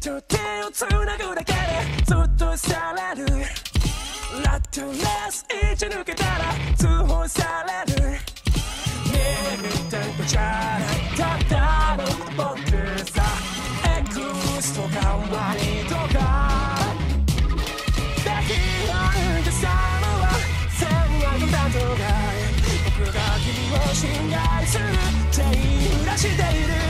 時計をつなぐだけでずっとされる。ラットレス1抜けたら通報される。ねえてんじゃない。ただの僕さ。エクスとかワニとか。でヒーローでさまは千のだとが僕が君を信頼する。全員らしている。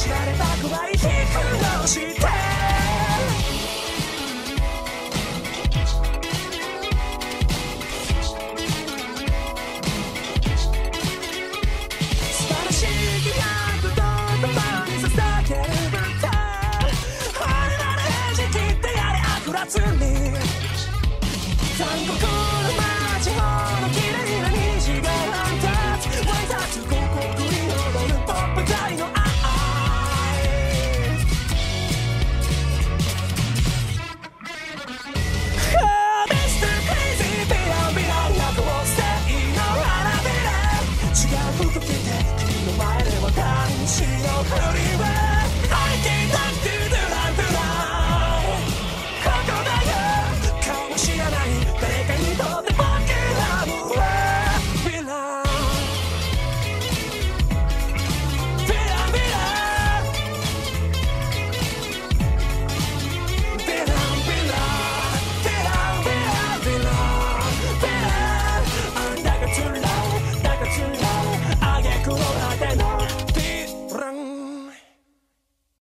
知られたくない日苦労して残酷